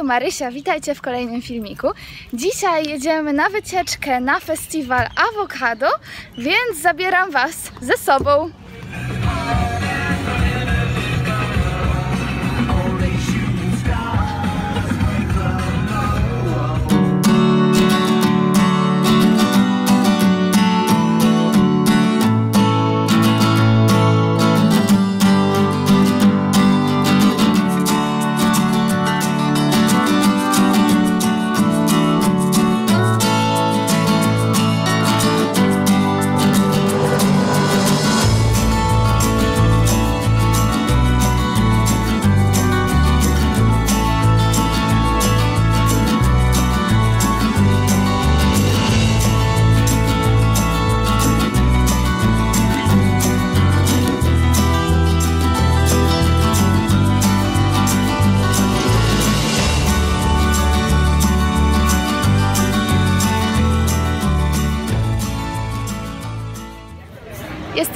tu Marysia, witajcie w kolejnym filmiku. Dzisiaj jedziemy na wycieczkę na festiwal Awokado, więc zabieram Was ze sobą.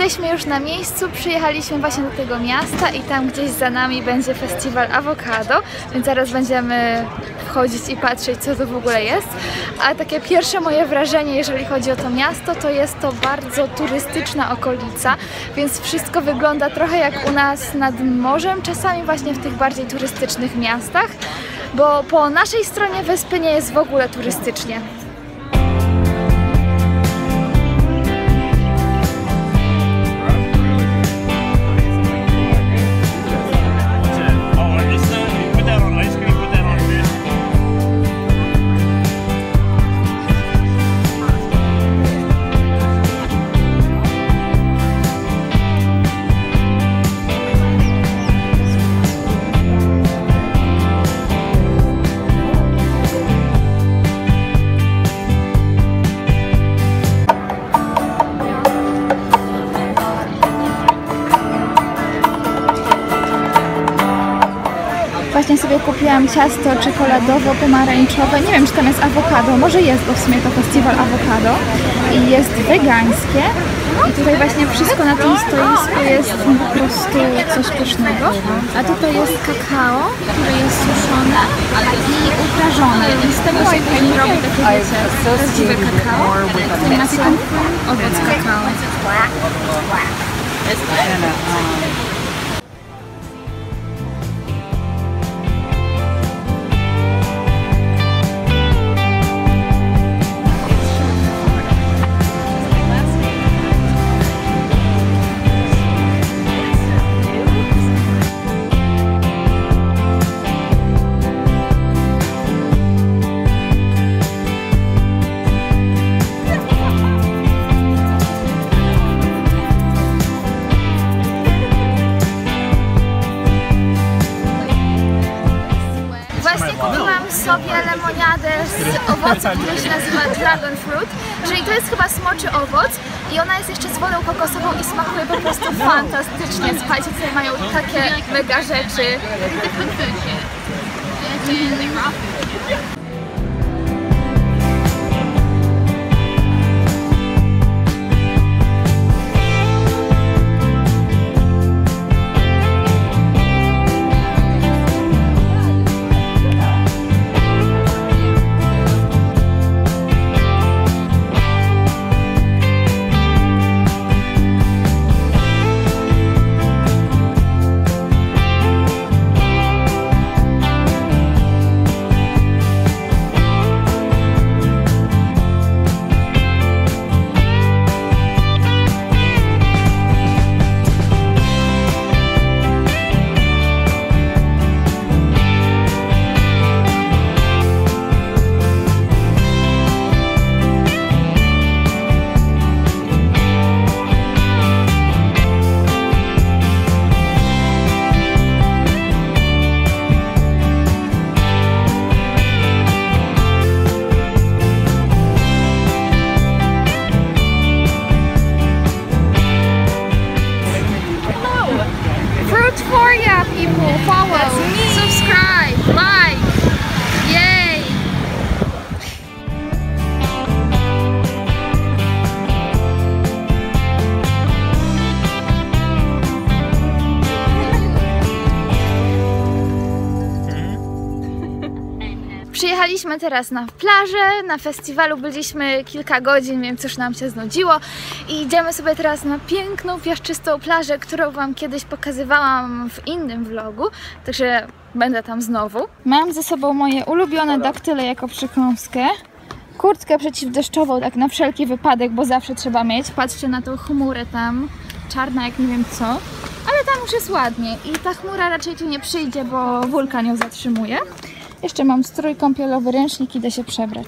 Jesteśmy już na miejscu, przyjechaliśmy właśnie do tego miasta i tam gdzieś za nami będzie festiwal awokado, więc zaraz będziemy wchodzić i patrzeć co to w ogóle jest. A takie pierwsze moje wrażenie, jeżeli chodzi o to miasto, to jest to bardzo turystyczna okolica, więc wszystko wygląda trochę jak u nas nad morzem, czasami właśnie w tych bardziej turystycznych miastach, bo po naszej stronie wyspy nie jest w ogóle turystycznie. Właśnie sobie kupiłam ciasto czekoladowo-pomarańczowe. Nie wiem, czy tam jest awokado. Może jest, bo w sumie to festiwal awokado. I jest wegańskie. I tutaj właśnie wszystko na tym stoisku jest po prostu coś pysznego. A tutaj jest kakao, które jest suszone i uprażone. I z tego się pani robi takie, wiecie, prawdziwe kakao. Tutaj macie ten owoc kakao. Owocu, który się nazywa dragon fruit, czyli to jest chyba smoczy owoc i ona jest jeszcze z wodą kokosową i smakuje po prostu fantastycznie. Słuchajcie, tutaj mają takie mega rzeczy. Jesteśmy teraz na plaży, na festiwalu byliśmy kilka godzin, więc już nam się znudziło i idziemy sobie teraz na piękną, piaszczystą plażę, którą Wam kiedyś pokazywałam w innym vlogu, także będę tam znowu. Mam ze sobą moje ulubione daktyle jako przykąskę. Kurtkę przeciwdeszczową, tak na wszelki wypadek, bo zawsze trzeba mieć. Patrzcie na tą chmurę tam, czarna jak nie wiem co. Ale tam już jest ładnie i ta chmura raczej tu nie przyjdzie, bo wulkan ją zatrzymuje. Jeszcze mam strój kąpielowy, ręcznik, idę się przebrać.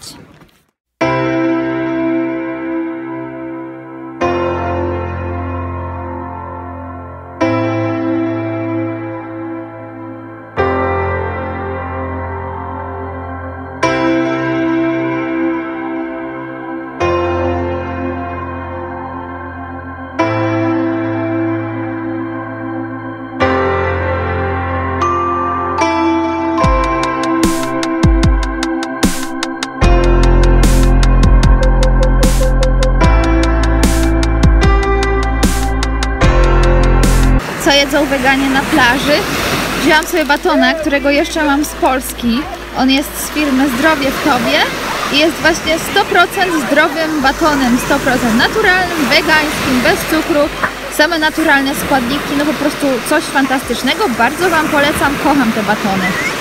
Jedzą weganie na plaży. Wzięłam sobie batona, którego jeszcze mam z Polski. On jest z firmy Zdrowie w Tobie i jest właśnie 100% zdrowym batonem, 100% naturalnym, wegańskim, bez cukru, same naturalne składniki, no po prostu coś fantastycznego. Bardzo Wam polecam, kocham te batony.